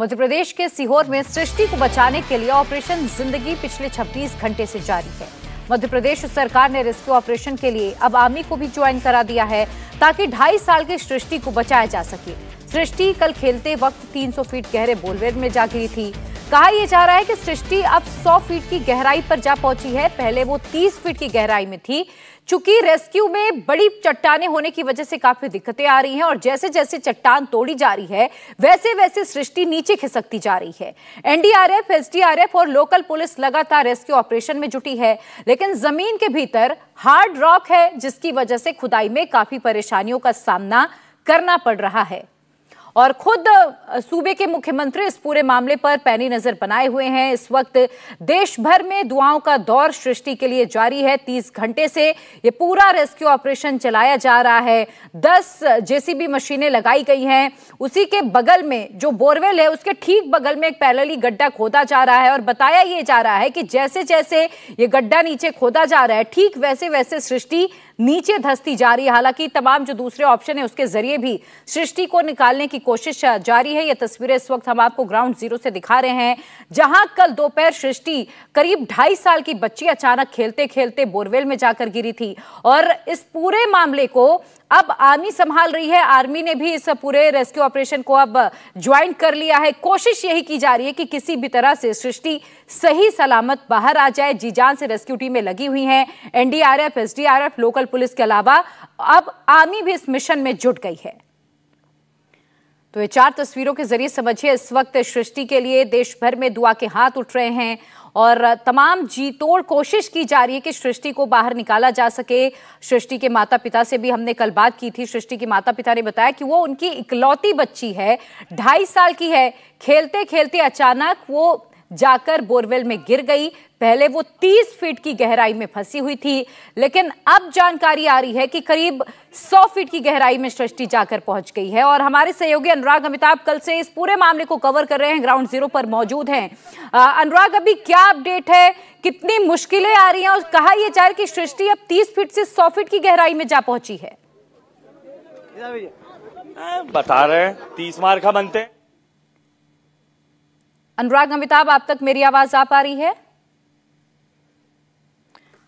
मध्य प्रदेश के सीहोर में सृष्टि को बचाने के लिए ऑपरेशन ज़िंदगी पिछले 26 घंटे से जारी है। मध्य प्रदेश सरकार ने रेस्क्यू ऑपरेशन के लिए अब आर्मी को भी ज्वाइन करा दिया है ताकि ढाई साल की सृष्टि को बचाया जा सके। सृष्टि कल खेलते वक्त 300 फीट गहरे बोलवेर में जा गिरी थी। कहा यह जा रहा है कि सृष्टि अब 100 फीट की गहराई पर जा पहुँची है। पहले वो 30 फीट की गहराई में थी, चूँकि रेस्क्यू में बड़ी चट्टाने होने की वजह से काफ़ी दिक्कतें आ रही हैं और जैसे जैसे चट्टान तोड़ी जा रही है वैसे वैसे सृष्टि नीचे खिसकती जा रही है। एनडीआरएफ, एसडीआरएफ और लोकल पुलिस लगातार रेस्क्यू ऑपरेशन में जुटी है, लेकिन ज़मीन के भीतर हार्ड रॉक है, जिसकी वजह से खुदाई में काफ़ी परेशानियों का सामना करना पड़ रहा है। और खुद सूबे के मुख्यमंत्री इस पूरे मामले पर पैनी नज़र बनाए हुए हैं। इस वक्त देश भर में दुआओं का दौर सृष्टि के लिए जारी है। 30 घंटे से ये पूरा रेस्क्यू ऑपरेशन चलाया जा रहा है। 10 जेसीबी मशीनें लगाई गई हैं। उसी के बगल में जो बोरवेल है, उसके ठीक बगल में एक पैरेलली गड्ढा खोदा जा रहा है और बताया ये जा रहा है कि जैसे जैसे ये गड्ढा नीचे खोदा जा रहा है, ठीक वैसे वैसे सृष्टि नीचे धसती जा रही है। हालाँकि तमाम जो दूसरे ऑप्शन है, उसके ज़रिए भी सृष्टि को निकालने की कोशिश जारी है। ये तस्वीरें इस वक्त हम आपको ग्राउंड ज़ीरो से दिखा रहे हैं, जहाँ कल दोपहर सृष्टि करीब ढाई साल की बच्ची अचानक खेलते खेलते बोरवेल में जाकर गिरी थी और इस पूरे मामले को अब आर्मी संभाल रही है। आर्मी ने भी इस पूरे रेस्क्यू ऑपरेशन को अब ज्वाइन कर लिया है। कोशिश यही की जा रही है कि किसी भी तरह से सृष्टि सही सलामत बाहर आ जाए। जी जान से रेस्क्यू टीमें लगी हुई हैं। एनडीआरएफ, एसडीआरएफ, लोकल पुलिस के अलावा अब आर्मी भी इस मिशन में जुट गई है। तो ये चार तस्वीरों के ज़रिए समझिए, इस वक्त सृष्टि के लिए देश भर में दुआ के हाथ उठ रहे हैं। और तमाम जी तोड़ कोशिश की जा रही है कि सृष्टि को बाहर निकाला जा सके। सृष्टि के माता पिता से भी हमने कल बात की थी। सृष्टि के माता पिता ने बताया कि वो उनकी इकलौती बच्ची है, ढाई साल की है। खेलते खेलते अचानक वो जाकर बोरवेल में गिर गई। पहले वो 30 फीट की गहराई में फंसी हुई थी, लेकिन अब जानकारी आ रही है कि करीब 100 फीट की गहराई में सृष्टि जाकर पहुँच गई है। और हमारे सहयोगी अनुराग, अमिताभ कल से इस पूरे मामले को कवर कर रहे हैं ग्राउंड ज़ीरो पर मौजूद हैं। अनुराग, अभी क्या अपडेट है? कितनी मुश्किलें आ रही हैं? और कहा यह जाए कि सृष्टि अब तीस फीट से सौ फीट की गहराई में जा पहुँची है। बता रहे हैं, तीस मार का बनते अनुराग अमिताभ आप तक मेरी आवाज़ आ पा रही है?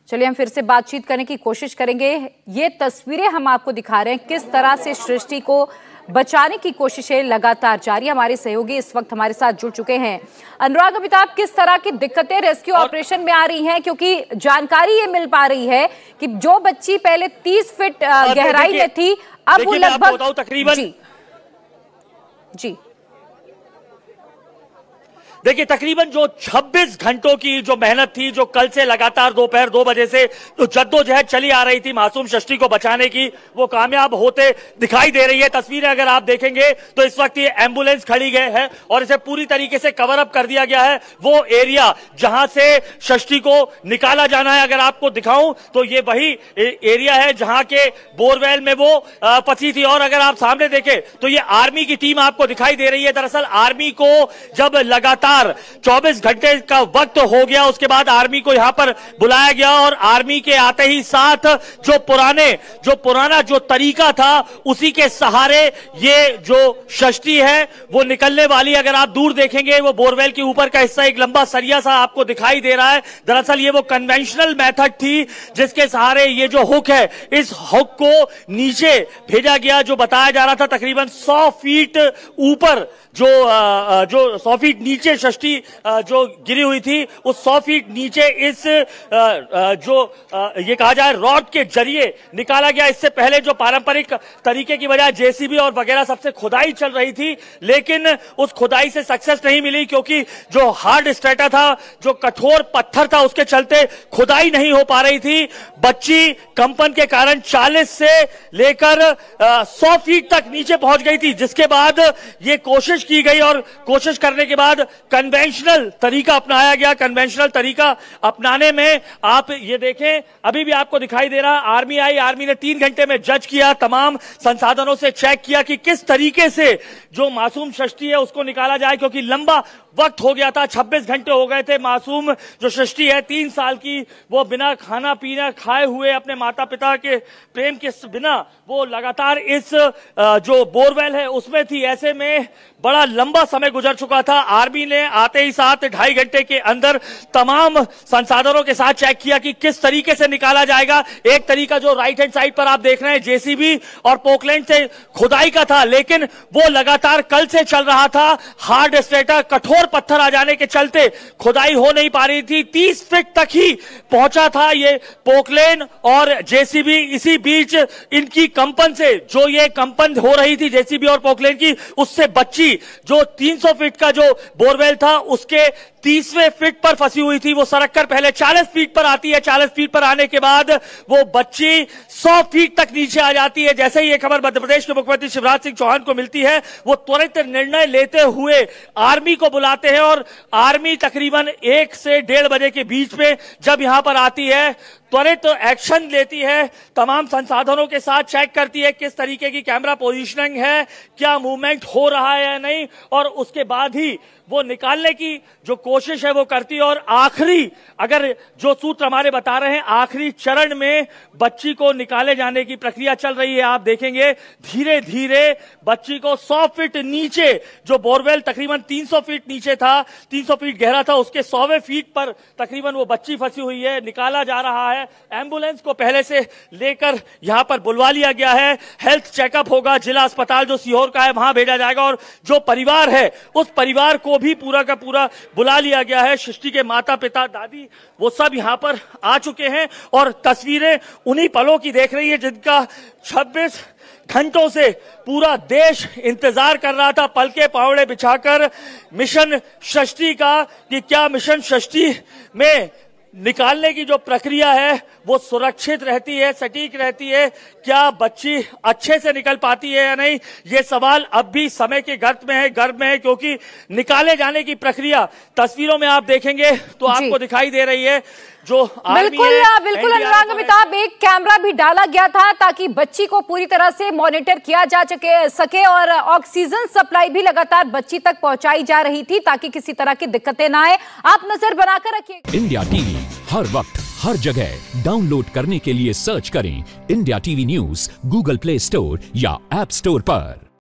चलिए हम फिर से बातचीत करने की कोशिश करेंगे। ये तस्वीरें हम आपको दिखा रहे हैं किस तरह से सृष्टि को बचाने की कोशिशें लगातार जारी हमारे सहयोगी इस वक्त हमारे साथ जुड़ चुके हैं। अनुराग अमिताभ किस तरह की दिक्कतें रेस्क्यू ऑपरेशन में आ रही हैं? क्योंकि जानकारी ये मिल पा रही है कि जो बच्ची पहले 30 फीट गहराई में थी अब वो लगभग तकरीबन जी। जी। देखिए तकरीबन जो 26 घंटों की जो मेहनत थी जो कल से लगातार दोपहर दो, दो बजे से जो जद्दोजहद चली आ रही थी मासूम षष्ठी को बचाने की वो कामयाब होते दिखाई दे रही है। तस्वीरें अगर आप देखेंगे तो इस वक्त ये एंबुलेंस खड़ी गए है और इसे पूरी तरीके से कवर अप कर दिया गया है। वो एरिया जहाँ से षष्ठी को निकाला जाना है अगर आपको दिखाऊँ तो ये वही एरिया है जहाँ के बोरवेल में वो फंसी थी। और अगर आप सामने देखें तो ये आर्मी की टीम आपको दिखाई दे रही है। दरअसल आर्मी को जब लगातार लगातार 24 घंटे का वक्त हो गया, उसके बाद आर्मी को यहाँ पर बुलाया गया और आर्मी के आते ही साथ जो पुराने, जो पुराना जो तरीका था, उसी के सहारे ये जो षष्टि है, वो निकलने वाली, अगर आप दूर देखेंगे, वो बोरवेल के ऊपर का हिस्सा, एक लंबा सरिया सा आपको दिखाई दे रहा है। दरअसल ये वो कन्वेंशनल मेथड थी, जिसके सहारे ये जो हुक है, इस हुक को नीचे भेजा गया, जो बताया जा रहा था तकरीबन 100 फीट ऊपर, जो जो 100 फीट नीचे षष्ठी जो गिरी हुई थी, उस सौ फीट नीचे इस जो ये कहा जाए, रॉड के ज़रिए निकाला गया। इससे पहले जो पारंपरिक तरीके की बजाय जेसीबी और वगैरह सबसे खुदाई चल रही थी, लेकिन उस खुदाई से सक्सेस नहीं मिली, क्योंकि जो हार्ड स्ट्रेटा था, जो कठोर पत्थर था, उसके चलते खुदाई नहीं हो पा रही थी। बच्ची कंपन के कारण 40 से लेकर 100 फीट तक नीचे पहुँच गई थी, जिसके बाद ये कोशिश की गई और कोशिश करने के बाद कन्वेंशनल तरीका अपनाया गया कन्वेंशनल तरीका अपनाने में आप ये देखें, अभी भी आपको दिखाई दे रहा, आर्मी आई, आर्मी ने तीन घंटे में जज किया, तमाम संसाधनों से चेक किया कि किस तरीके से जो मासूम सृष्टि है उसको निकाला जाए, क्योंकि लंबा वक्त हो गया था 26 घंटे हो गए थे, मासूम जो सृष्टि है, तीन साल की, वो बिना खाना पीना खाए हुए अपने माता पिता के प्रेम के बिना वो लगातार इस जो बोरवेल है, उसमें थी, ऐसे में बड़ा लंबा समय गुजर चुका था, आर्मी ने आते ही साथ ढाई घंटे के अंदर तमाम संसाधनों के साथ चेक किया कि किस तरीके से निकाला जाएगा। एक तरीका जो राइट हैंड साइड पर आप देख रहे हैं जेसीबी और पोकलैंड से खुदाई का था, लेकिन वो लगातार कल से चल रहा था। हार्ड स्टेटर कठोर पत्थर आ जाने के चलते खुदाई हो नहीं पा रही थी। तीस फीट तक ही पहुँचा था ये पोकलेन और जेसीबी इसी बीच इनकी कंपन से जो ये कंपन हो रही थी जेसीबी और पोकलेन की, उससे बच्ची जो 300 फीट का जो बोरवेल था उसके तीसवें फीट पर फंसी हुई थी, वो सड़क कर पहले 40 फीट पर आती है 40 फीट पर आने के बाद वो बच्ची 100 फीट तक नीचे आ जाती है। जैसे ही ये खबर मध्य प्रदेश के मुख्यमंत्री शिवराज सिंह चौहान को मिलती है, वो त्वरित निर्णय लेते हुए आर्मी को बुलाते हैं और आर्मी तकरीबन एक से डेढ़ बजे के बीच में जब यहाँ पर आती है, त्वरित तो एक्शन लेती है, तमाम संसाधनों के साथ चेक करती है किस तरीके की कैमरा पोजीशनिंग है, क्या मूवमेंट हो रहा है या नहीं, और उसके बाद ही वो निकालने की जो कोशिश है वो करती है। और आखिरी, अगर जो सूत्र हमारे बता रहे हैं, आखिरी चरण में बच्ची को निकाले जाने की प्रक्रिया चल रही है। आप देखेंगे धीरे धीरे बच्ची को 100 फीट नीचे, जो बोरवेल तकरीबन 300 फीट नीचे था 300 फीट गहरा था, उसके सौवे फीट पर तकरीबन वो बच्ची फंसी हुई है, निकाला जा रहा है। एंबुलेंस को पहले से लेकर यहाँ पर बुलवा लिया गया है। हेल्थ चेकअप होगा, जिला अस्पताल जो सीहोर का है, वहाँ भेजा जाएगा। और जो परिवार है, उस परिवार को भी पूरा का पूरा बुला लिया गया है। सृष्टि के माता पिता, दादी, वो सब यहाँ पर आ चुके हैं और तस्वीरें उन्हीं पलों की देख रही है जिनका 26 घंटों से पूरा देश इंतज़ार कर रहा था। पल के पावड़े बिछाकर मिशन षष्टि का कि क्या मिशन षष्टि में निकालने की जो प्रक्रिया है वो सुरक्षित रहती है सटीक रहती है। क्या बच्ची अच्छे से निकल पाती है या नहीं ये सवाल अब भी समय के गर्त में है गर्भ में है क्योंकि निकाले जाने की प्रक्रिया तस्वीरों में आप देखेंगे तो आपको दिखाई दे रही है जो बिल्कुल बिल्कुल अनुराग अमिताभ एक कैमरा भी डाला गया था ताकि बच्ची को पूरी तरह से मॉनिटर किया जा सके सके और ऑक्सीजन सप्लाई भी लगातार बच्ची तक पहुंचाई जा रही थी ताकि किसी तरह की दिक्कतें ना आए। आप नज़र बनाकर रखिए। इंडिया टीवी हर वक्त हर जगह। डाउनलोड करने के लिए सर्च करें India TV news Google Play Store या एप स्टोर पर।